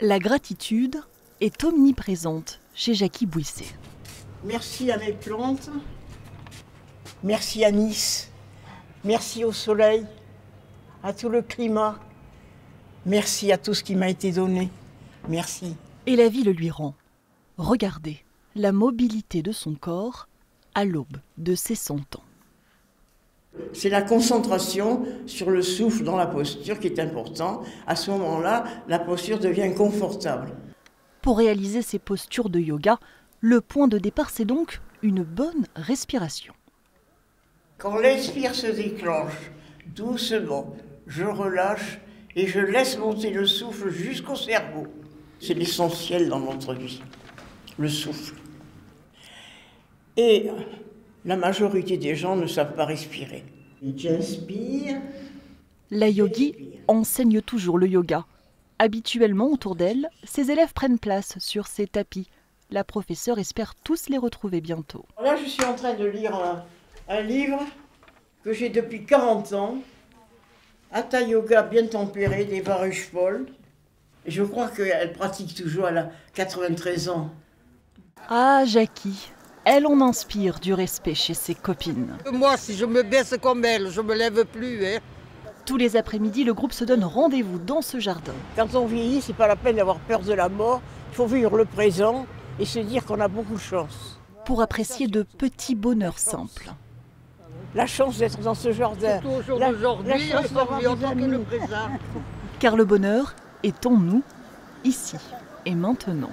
La gratitude est omniprésente chez Jackie Bouisset. Merci à mes plantes. Merci à Nice. Merci au soleil, à tout le climat. Merci à tout ce qui m'a été donné. Merci. Et la vie le lui rend. Regardez la mobilité de son corps à l'aube de ses 100 ans. C'est la concentration sur le souffle dans la posture qui est important. À ce moment-là, la posture devient confortable. Pour réaliser ces postures de yoga, le point de départ, c'est donc une bonne respiration. Quand l'inspire se déclenche, doucement, je relâche et je laisse monter le souffle jusqu'au cerveau. C'est l'essentiel dans notre vie, le souffle. Et la majorité des gens ne savent pas respirer. J'inspire. La yogi enseigne toujours le yoga. Habituellement, autour d'elle, ses élèves prennent place sur ces tapis. La professeure espère tous les retrouver bientôt. Là, je suis en train de lire un, un livre que j'ai depuis 40 ans, Hatha Yoga bien tempéré d'Eva Rushford. Et je crois qu'elle pratique toujours, elle a 93 ans. Ah, Jackie, elle en inspire du respect chez ses copines. Moi, si je me baisse comme elle, je me lève plus. Hein. Tous les après-midi, le groupe se donne rendez-vous dans ce jardin. Quand on vieillit, c'est pas la peine d'avoir peur de la mort. Il faut vivre le présent et se dire qu'on a beaucoup de chance. Pour apprécier de petits bonheurs simples. La chance d'être dans ce jardin. Jour La- chance d'avoir le présent. Car le bonheur est en nous, ici et maintenant.